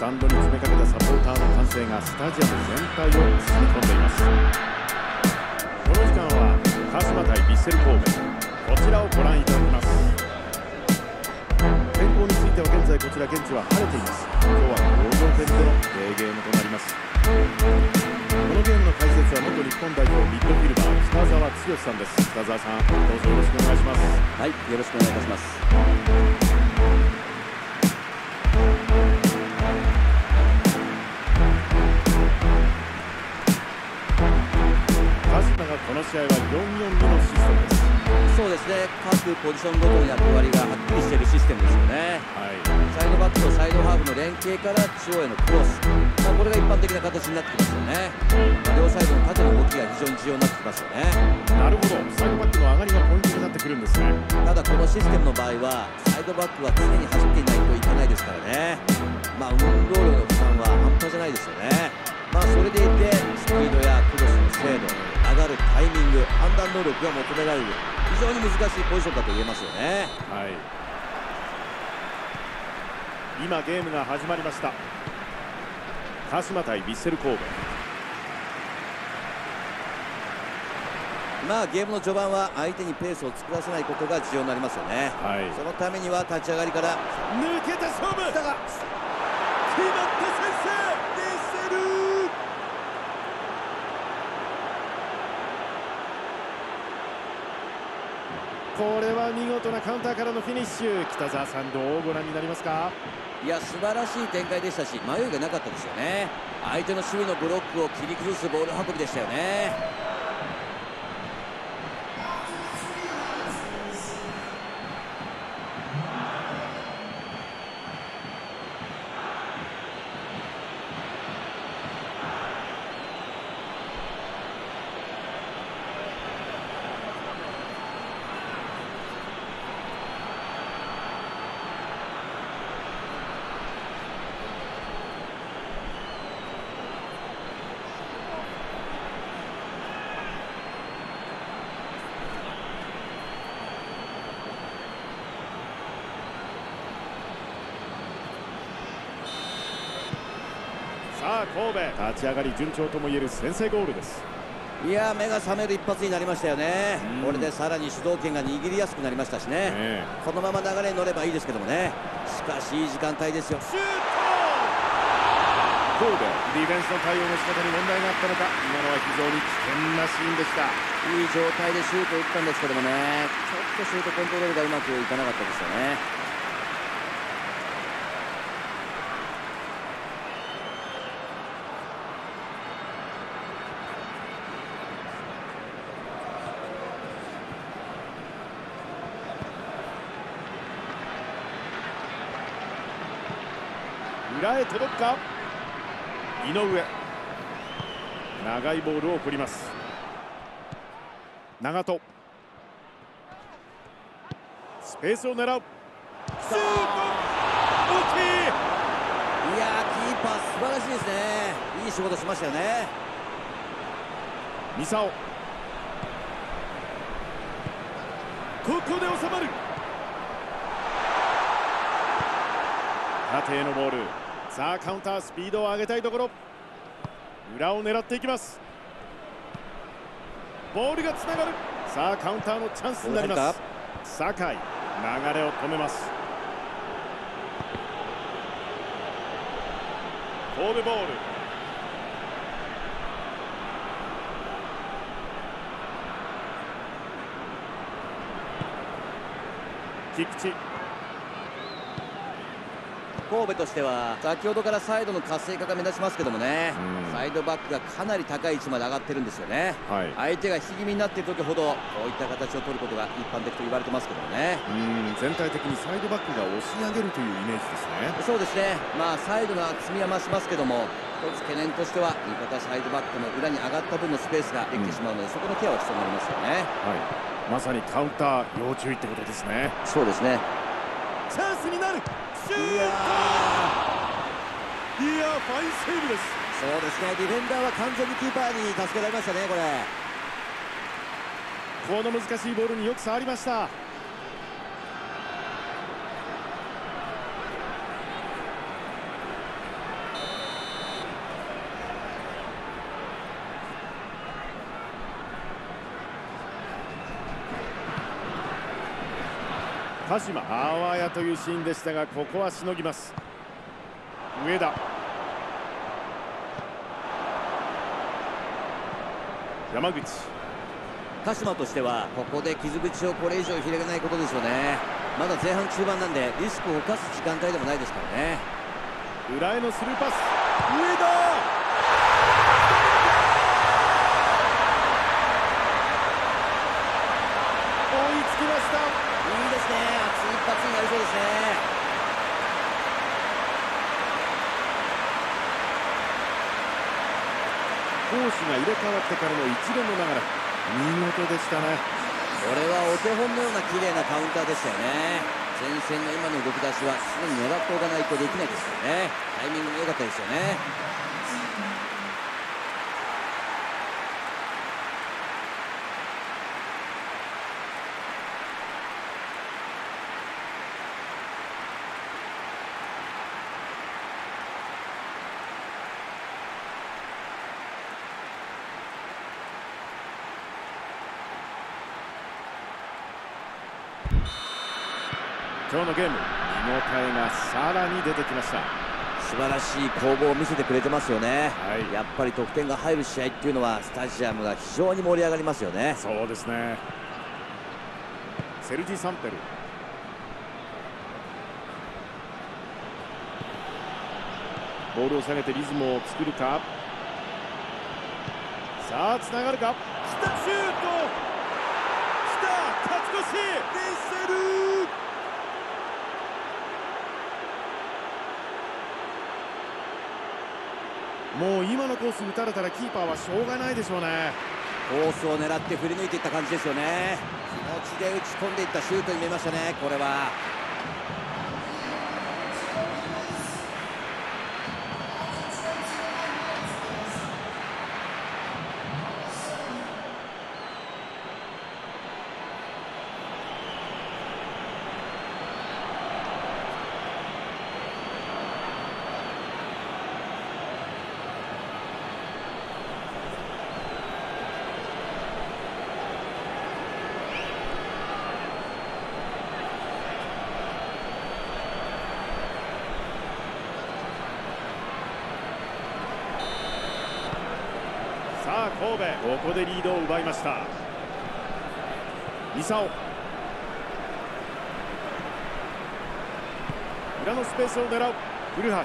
スタンドに詰めかけたサポーターの歓声がスタジアム全体を包み込んでいます。この時間は鹿島対ヴィッセル神戸。こちらをご覧いただきます。天候については現在こちら現地は晴れています。今日は工場点でのデーゲームとなります。このゲームの解説は元日本代表ミッドフィルダー北澤剛さんです。北澤さんどうぞよろしくお願いします。はいよろしくお願いいたします。この試合は442のシステムです。そうですね。各ポジションごとの役割がはっきりしているシステムですよね。はい。サイドバックとサイドハーフの連携から中央へのクロス、まあ、これが一般的な形になってきますよね、まあ両サイドの縦の動きが非常に重要になってきますよね。なるほど。サイドバックの上がりがポイントになってくるんですね。ただこのシステムの場合はサイドバックは常に走っていないといけないですからね。まあ運動量の負担は半端じゃないですよね。まあそれでいてスピードやクロスの精度るタイミング判断能力が求められる。非常に難しいポジションだと言えますよね。はい。今ゲームが始まりました。鹿島対ヴィッセル神戸。まあゲームの序盤は相手にペースを作らせないことが重要になりますよね。はい。そのためには立ち上がりから抜けて勝負。だが決まって先制ヴィッセルこれは見事なカウンターからのフィニッシュ。北澤さんどうご覧になりますか？いや素晴らしい展開でしたし迷いがなかったですよね。相手の守備のブロックを切り崩すボール運びでしたよね。神戸。立ち上がり順調ともいえる先制ゴールです。いや目が覚める一発になりましたよね。うん。これでさらに主導権が握りやすくなりましたしね。ねこのまま流れに乗ればいいですけどもね。しかしいい時間帯ですよ。シュート。神戸ディフェンスの対応の仕方に問題があったのか。今のは非常に危険なシーンでした。いい状態でシュートを打ったんですけどもね。ちょっとシュートコントロールがうまくいかなかったですよね裏へ届くか？井上。長いボールを振ります。長戸スペースを狙う。シュート大きい。いやーキーパー素晴らしいですね。いい仕事しましたよね。ミサオ。ここで収まる。縦へのボールさあカウンタースピードを上げたいところ。裏を狙っていきます。ボールがつながる。さあカウンターのチャンスになります。酒井流れを止めます。神戸ボール。菊池神戸としては先ほどからサイドの活性化が目立ちますけどもね、うん。サイドバックがかなり高い位置まで上がってるんですよね。はい。相手が引き気味になっている時ほどこういった形を取ることが一般的と言われてますけどもね。うん全体的にサイドバックが押し上げるというイメージですね。そうですね。まあサイドの厚みは増しますけども一つ懸念としては味方サイドバックの裏に上がった分のスペースができてしまうので、そこのケアは必要になりますよね。はい。まさにカウンター要注意ってことですね。そうですね。チャンスになるシューいやトいやファインセーブです。そうですねディフェンダーは完全にキーパーに助けられましたねこれ。この難しいボールによく触りました鹿島。あわやというシーンでしたがここはしのぎます。上田。山口。鹿島としてはここで傷口をこれ以上広げないことですよね。まだ前半中盤なんでリスクを冒す時間帯でもないですからね。裏へのスルーパス。上田きましたいいですね熱い一発になりそうですね攻守が入れ替わってからの一連の流れね。これはお手本のような綺麗なカウンターでしたよね。前線の今の動き出しは常に狙っておかないとできないですよね。タイミングも良かったですよね。今日のゲーム見応えがさらに出てきました。素晴らしい攻防を見せてくれてますよね、はい、やっぱり得点が入る試合っていうのはスタジアムが非常に盛り上がりますよね。そうですね。セルジ・サンペル。ボールを下げてリズムを作るか。さあつながるか。来たシュート。来た勝ち越し。ヴィッセルもう今のコース打たれたらキーパーはしょうがないでしょうね。コースを狙って振り抜いていった感じですよね。気持ちで打ち込んでいったシュートに見えましたねこれは神戸ここでリードを奪いました。サオ。裏のスペースを狙う。古橋。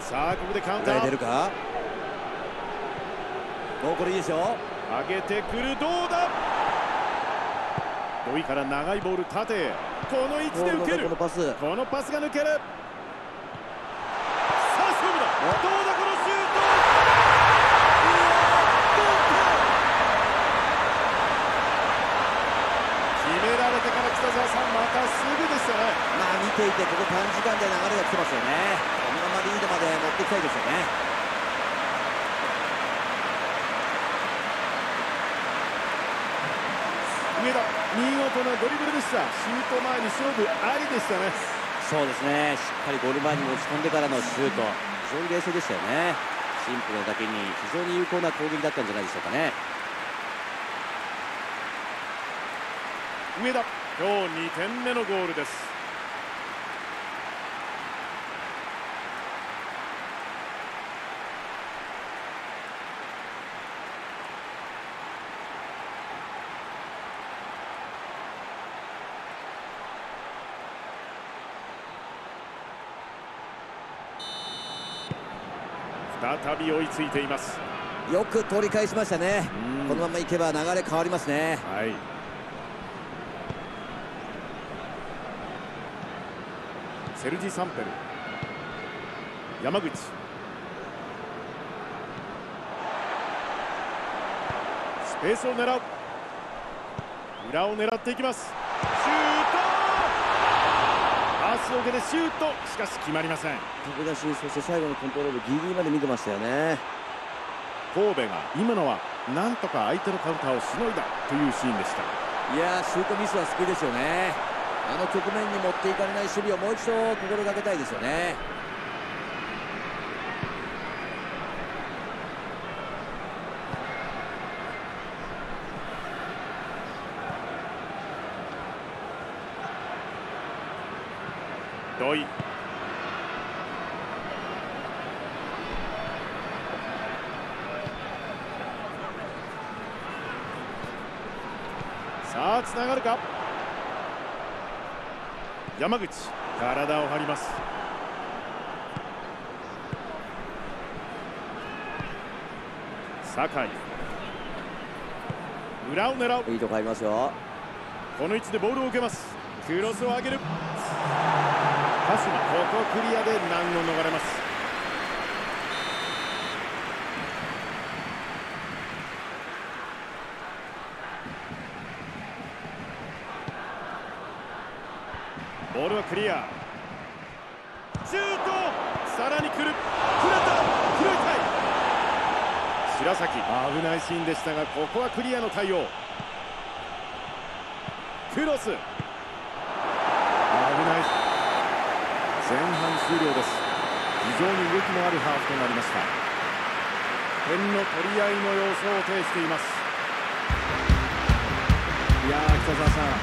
さあここでカウンター。出るか？もうこれいいでしょ？上げてくる。どうだ？土井から長いボール縦へ。この位置で受ける。このパス。このパスが抜ける。さあ勝負だどうだこのシュートていてここ短時間で流れが来てますよね。このままリードまで持っていきたいですよね。上田見事なドリブルでした。シュート前に勝負ありでしたね。そうですね。しっかりゴール前に持ち込んでからのシュート。非常に冷静でしたよね。シンプルなだけに非常に有効な攻撃だったんじゃないでしょうかね。上田今日2点目のゴールです再び追いついています。よく取り返しましたね。このままいけば流れ変わりますね。はい。セルジ・サンペル。山口。スペースを狙う。裏を狙っていきますスを受けてシュートしかし決まりません。飛び出しそして最後のコントロールギリギリまで見てましたよね。神戸が今のはなんとか相手のカウンターをしのいだというシーンでした。いやシュートミスは救いですよね。あの局面に持っていかれない守備をもう一度心がけたいですよね土井さあつながるか？山口体を張ります。酒井。裏を狙う。いいとこありますよ。この位置でボールを受けます。クロスを上げる鹿島ここクリアで難を逃れます。ボールはクリア。シュート！さらに来る。くれた！拾いたい！白崎危ないシーンでしたがここはクリアの対応。クロス！危ない。前半終了です。非常に動きのあるハーフとなりました。点の取り合いの様相を呈しています。いやー北澤さん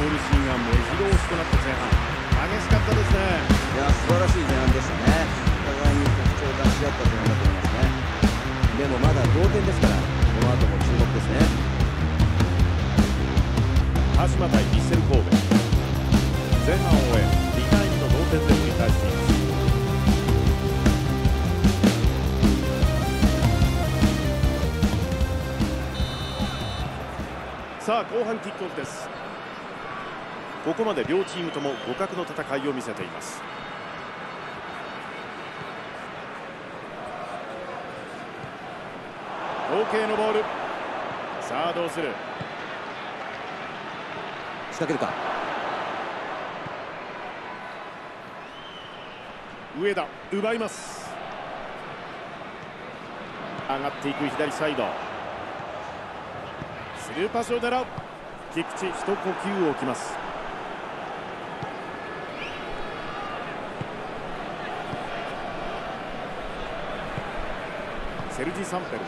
ゴールシーンが目白押しとなった前半。激しかったですね。いや素晴らしい前半でしたね。お互いに特徴を出し合った前半だと思いますね。でもまだ同点ですからこの後も注目ですね。鹿島対ヴィッセル神戸。前半を終え2対2の同点で折り返していますさあ後半キックオフです。ここまで両チームとも互角の戦いを見せています。合計のボール。さあどうする？仕掛けるか。上田奪います。上がっていく左サイド。スルーパスを狙う。菊池一呼吸を置きます。セルジ・サンペル。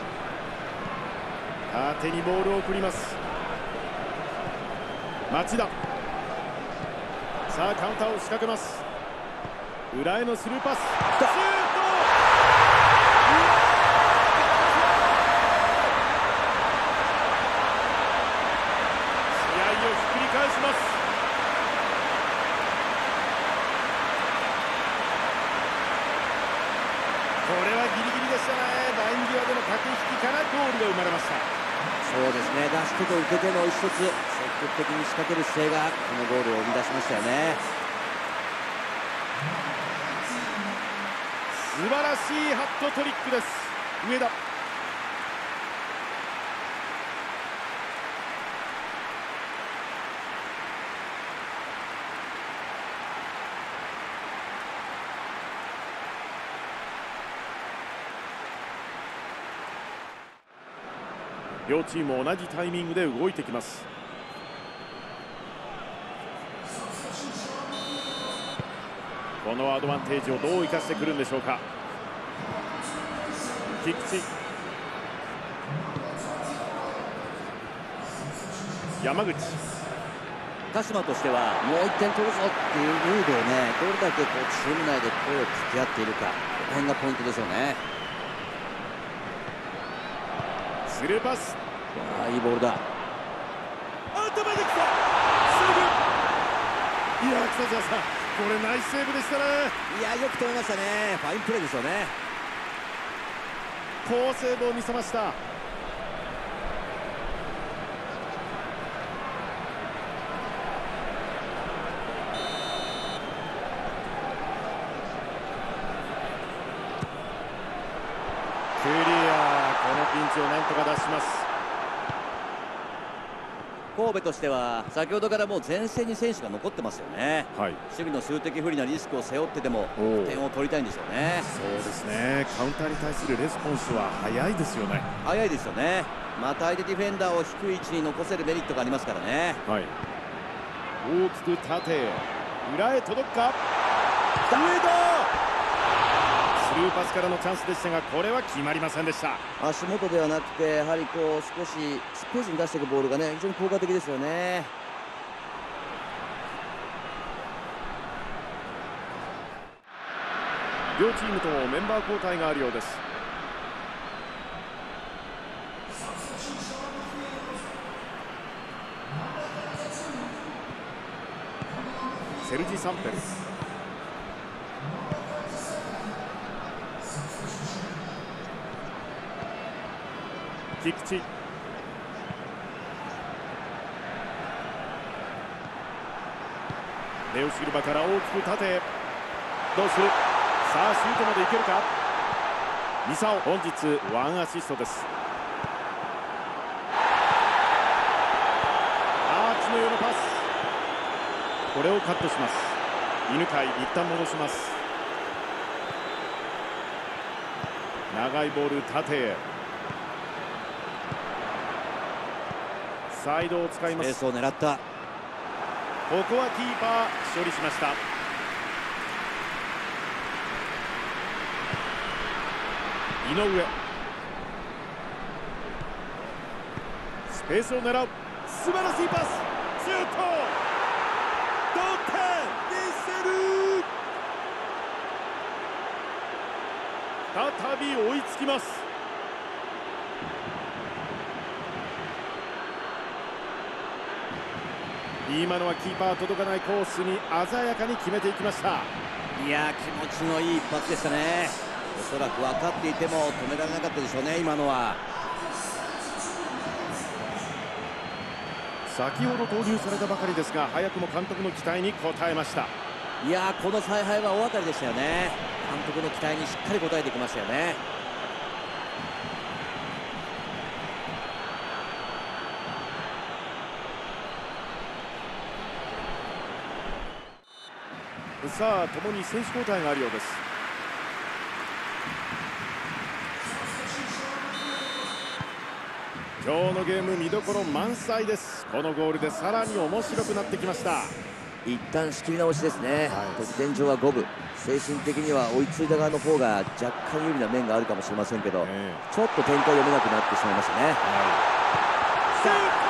縦にボールを送ります。町田。さあカウンターを仕掛けます。裏へのスルーパス。シュー。ト試合をひっくり返します。これはギリギリでしたね。ライン際での駆け引きからゴールが生まれました。そうですね。出し手と受け手の一つ積極的に仕掛ける姿勢がこのゴールを生み出しましたよね素晴らしいハットトリックです。上田。両チーム同じタイミングで動いてきます。このアドバンテージをどう生かしてくるんでしょうか。菊池。山口。鹿島としてはもう1点取るぞっていうムードをねどれだけこうチーム内で声を掛け合っているかこの辺がポイントでしょうね。スルーパス。あいいボールだ。頭できた。セーブいや北澤さんこれナイスセーブでしたね。いやよく止めましたね。ファインプレーですよね。好セーブを見せました。クリアこのピンチをなんとか出します神戸としては先ほどからもう前線に選手が残ってますよね。はい。守備の数的不利なリスクを背負ってでも点を取りたいんでしょうね。そうですね。カウンターに対するレスポンスは早いですよね。早いですよね。また相手ディフェンダーを低い位置に残せるメリットがありますからね。はい。大きく縦へ。裏へ届くか。上田スルーパスからのチャンスでしたがこれは決まりませんでした。足元ではなくてやはりこう少しスペースに出していくボールがね非常に効果的ですよね。両チームともメンバー交代があるようです。セルジ・サンペル菊池レオシルバから大きく縦どうする？さあシュートまでいけるか？ミサオ本日ワンアシストです。アーチのようなパス。これをカットします。犬飼一旦戻します。長いボール縦へ。サイドを使います。スペースを狙った。ここはキーパー処理しました。井上。スペースを狙う。素晴らしいパス。シュート。同点。見せる。再び追いつきます今のはキーパー届かないコースに鮮やかに決めていきました。いや気持ちのいい一発でしたね。おそらく分かっていても止められなかったでしょうね今のは。先ほど投入されたばかりですが早くも監督の期待に応えました。いやこの采配は大当たりでしたよね。監督の期待にしっかり応えてきましたよねさあ共に選手交代があるようです。今日のゲーム見どころ満載です。このゴールでさらに面白くなってきました。一旦仕切り直しですね、はい。得点上は五分。精神的には追いついた側の方が若干有利な面があるかもしれませんけど、えちょっと展開読めなくなってしまいましたね。シュート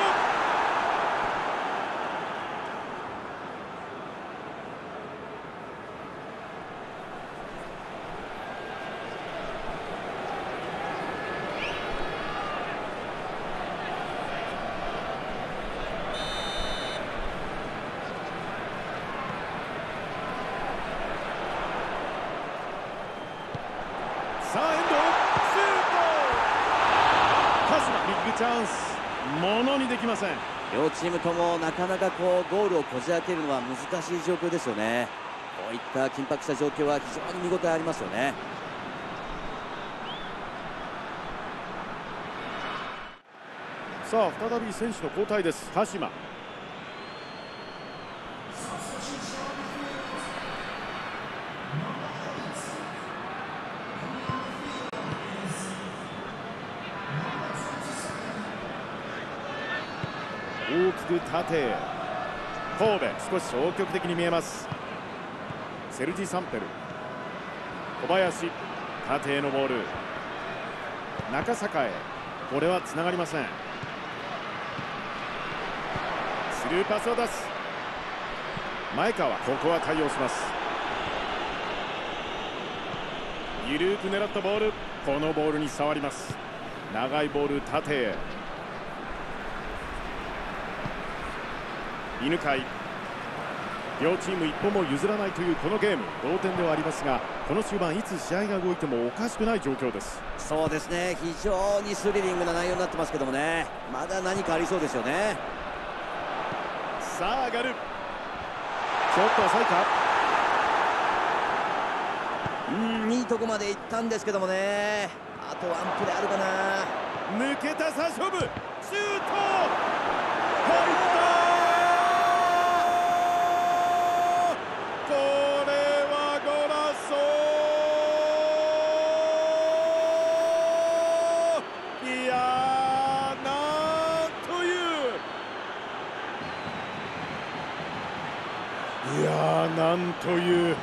さあ遠藤シュートカズマビッグチャンスものにできません両チームともなかなかこうゴールをこじ開けるのは難しい状況ですよね。こういった緊迫した状況は非常に見応えありますよね。さあ再び選手の交代です。鹿島。大きく縦へ神戸少し消極的に見えます。セルジ・サンペル。小林縦へのボール。中坂へ。これはつながりません。スルーパスを出す。前川ここは対応します。緩く狙ったボール。このボールに触ります。長いボール縦へ。犬飼。両チーム一歩も譲らないというこのゲーム。同点ではありますがこの終盤いつ試合が動いてもおかしくない状況です。そうですね。非常にスリリングな内容になってますけどもね。まだ何かありそうですよね。さあ上がる。ちょっと遅いか。うんいいとこまで行ったんですけどもね。あとワンプレーあるかな。抜けたさ勝負。シュート入ったこれはゴラソいやーなんといういやーなんという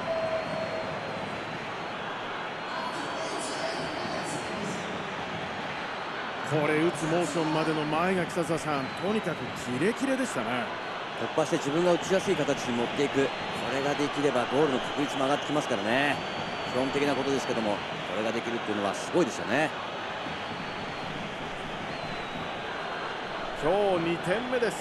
これ打つモーションまでの前が北澤さん。とにかくキレキレでしたね。突破して自分が打ちやすい形に持っていく。これができればゴールの確率も上がってきますからね。基本的なことですけどもこれができるっていうのはすごいですよね。今日2点目です。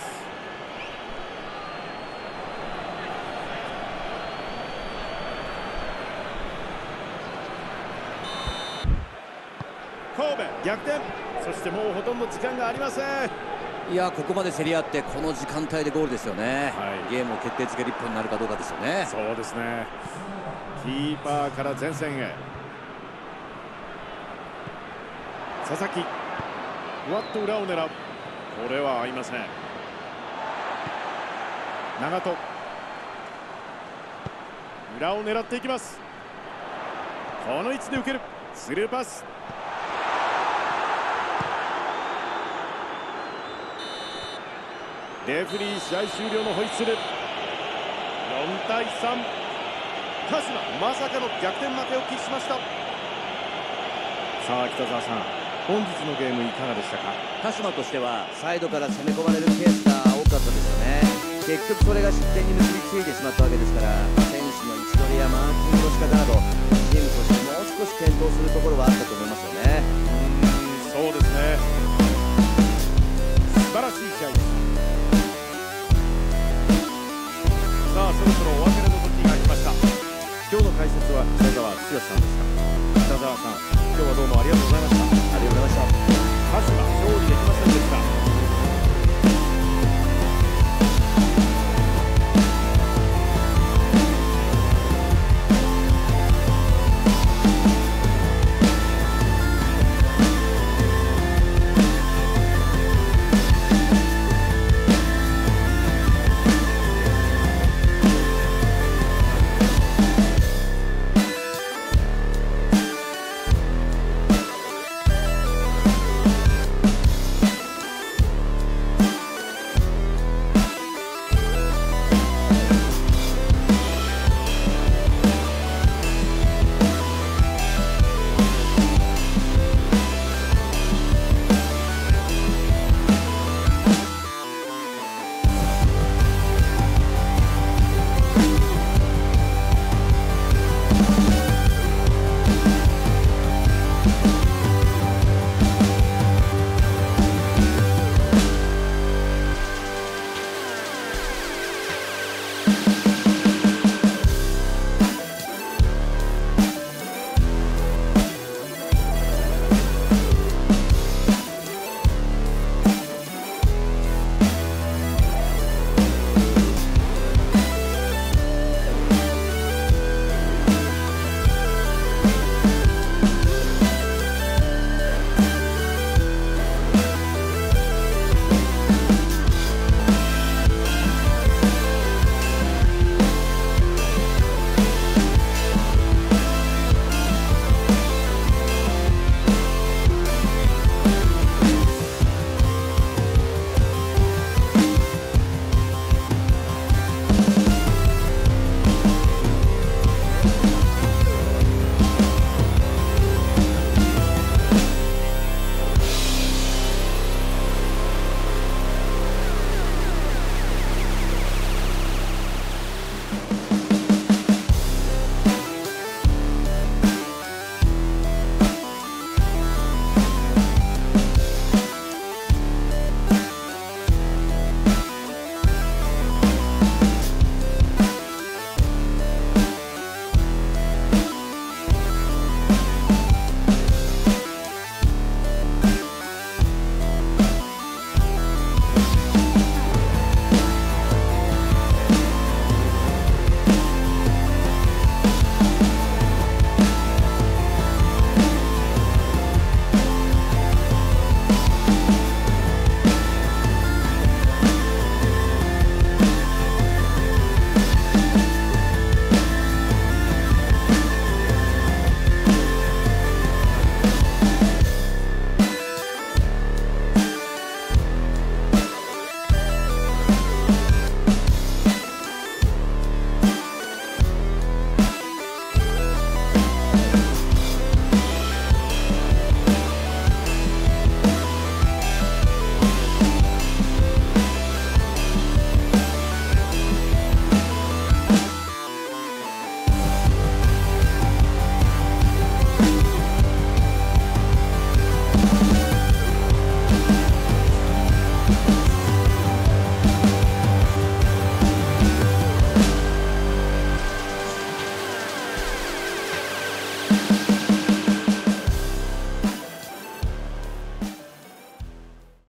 神戸逆転。そしてもうほとんど時間がありません。いやここまで競り合ってこの時間帯でゴールですよね、はい、ゲームを決定づける一本になるかどうかですよね。そうですね。キーパーから前線へ。佐々木。ふわっと裏を狙う。これは合いません。長戸裏を狙っていきます。この位置で受ける。スルーパスレフリー試合終了のホイッスル。4対3鹿島まさかの逆転負けを喫しました。さあ北澤さん本日のゲームいかがでしたか？鹿島としてはサイドから攻め込まれるケースが多かったですよね。結局それが失点に結びついてしまったわけですから選手の位置取りやマーキングの仕方などチームとしてもう少し検討するところはあったと思いますよね。そうですね剛さんでした北澤さん今日はどうもありがとうございましたありがとうございました。